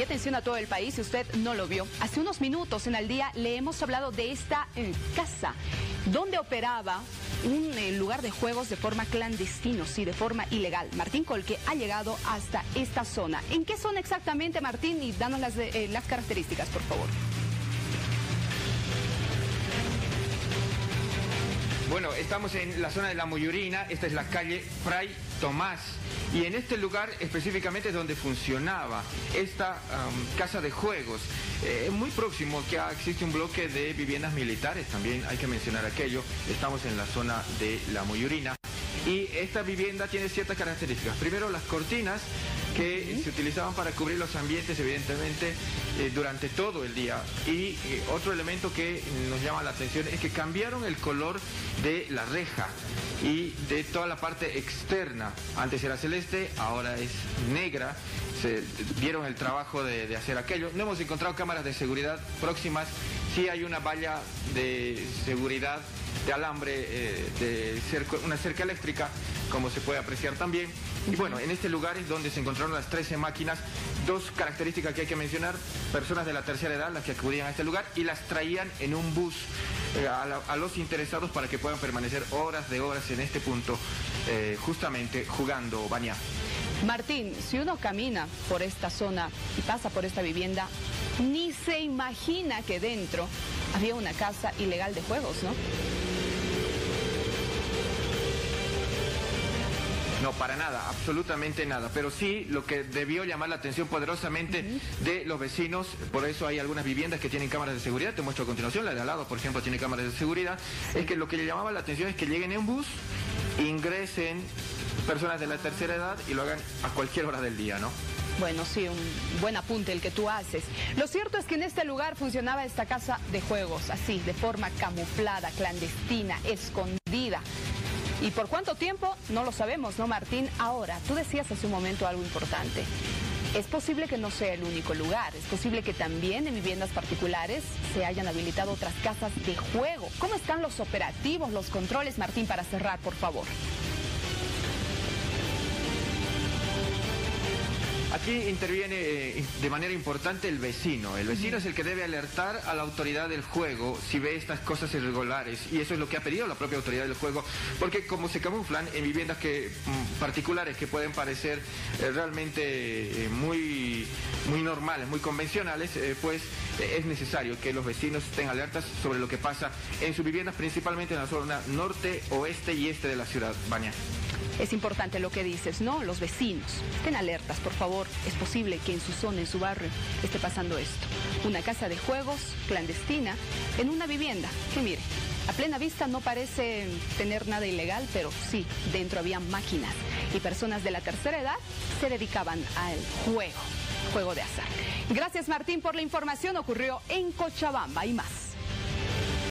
Y atención a todo el país si usted no lo vio. Hace unos minutos en el día le hemos hablado de esta eh, casa donde operaba un eh, lugar de juegos de forma clandestina, sí, de forma ilegal. Martín Colque ha llegado hasta esta zona. ¿En qué zona exactamente, Martín? Y danos las, eh, las características, por favor. Bueno, estamos en la zona de La Moyurina, esta es la calle Fray Tomás. Y en este lugar específicamente es donde funcionaba esta casa de juegos. Eh, muy próximo que existe un bloque de viviendas militares, también hay que mencionar aquello. Estamos en la zona de La Moyurina. Y esta vivienda tiene ciertas características. Primero, las cortinas que se utilizaban para cubrir los ambientes, evidentemente, eh, durante todo el día. Y eh, otro elemento que nos llama la atención es que cambiaron el color de la reja y de toda la parte externa. Antes era celeste, ahora es negra. Se dieron el trabajo de, hacer aquello. No hemos encontrado cámaras de seguridad próximas. Sí hay una valla de seguridad de alambre, eh, de una cerca eléctrica, como se puede apreciar también. Y bueno, en este lugar es donde se encontraron las 13 máquinas. Dos características que hay que mencionar, personas de la tercera edad las que acudían a este lugar y las traían en un bus eh, a, los interesados para que puedan permanecer horas de horas en este punto, eh, justamente jugando baña. Martín, si uno camina por esta zona y pasa por esta vivienda, ni se imagina que dentro había una casa ilegal de juegos, ¿no? No, para nada, absolutamente nada. Pero sí, lo que debió llamar la atención poderosamente de los vecinos, por eso hay algunas viviendas que tienen cámaras de seguridad, te muestro a continuación, la de al lado, por ejemplo, tiene cámaras de seguridad, es que lo que le llamaba la atención es que lleguen en bus, ingresen personas de la tercera edad y lo hagan a cualquier hora del día, ¿no? Bueno, sí, un buen apunte el que tú haces. Lo cierto es que en este lugar funcionaba esta casa de juegos, así, de forma camuflada, clandestina, escondida. ¿Y por cuánto tiempo? No lo sabemos, ¿no, Martín? Ahora, tú decías hace un momento algo importante. Es posible que no sea el único lugar, es posible que también en viviendas particulares se hayan habilitado otras casas de juego. ¿Cómo están los operativos, los controles, Martín, para cerrar, por favor? Aquí interviene eh, de manera importante el vecino. El vecino es el que debe alertar a la autoridad del juego si ve estas cosas irregulares. Y eso es lo que ha pedido la propia autoridad del juego. Porque como se camuflan en viviendas que, mm, particulares que pueden parecer eh, realmente eh, muy, muy normales, muy convencionales, pues es necesario que los vecinos estén alertas sobre lo que pasa en sus viviendas, principalmente en la zona norte, oeste y este de la ciudad, Baña. Es importante lo que dices, ¿no? Los vecinos, estén alertas, por favor. Es posible que en su zona, en su barrio, esté pasando esto. Una casa de juegos clandestina en una vivienda que mire, a plena vista no parece tener nada ilegal, pero sí, dentro había máquinas y personas de la tercera edad se dedicaban al juego, juego de azar. Gracias Martín por la información, ocurrió en Cochabamba y más.